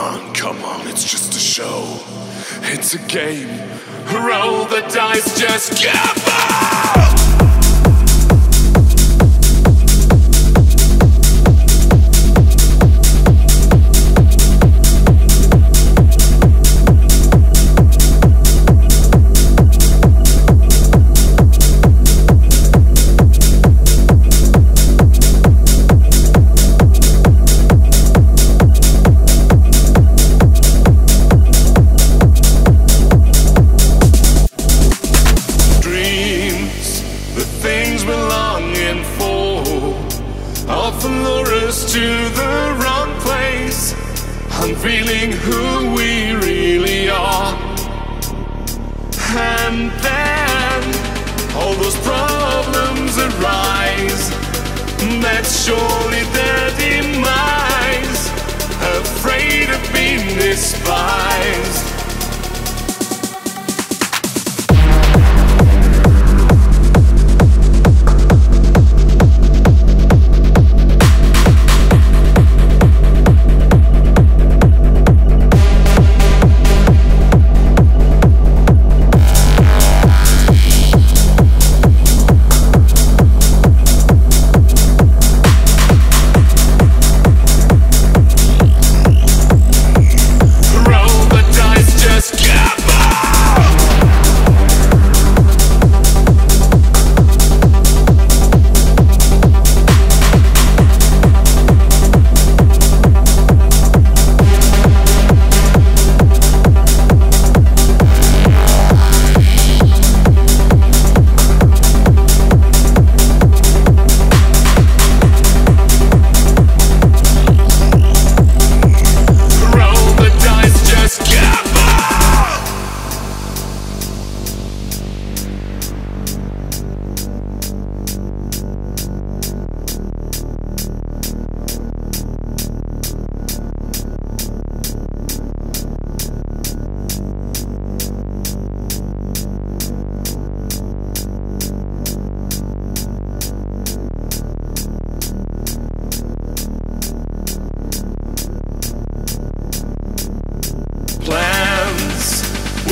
on, come on, it's just a show. It's a game. Roll the dice, just give up! Us to the wrong place, unveiling who we really are. And then all those problems arise. That's surely their demise, afraid of being despised.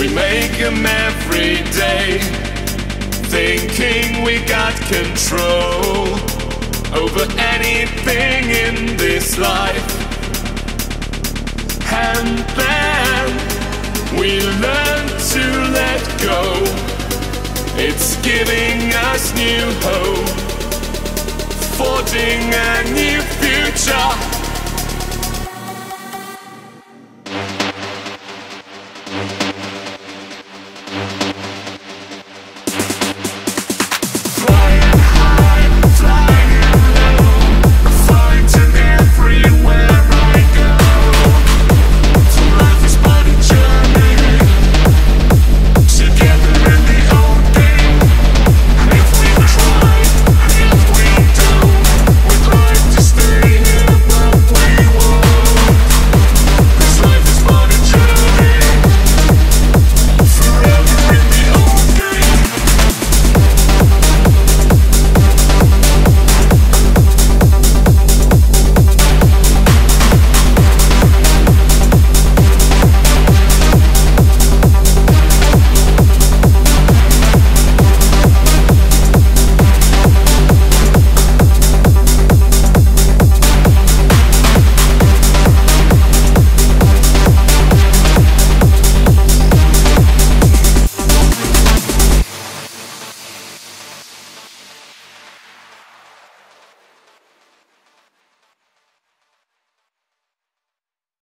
We make them every day, thinking we got control over anything in this life. And then we learn to let go. It's giving us new hope, forging a new future.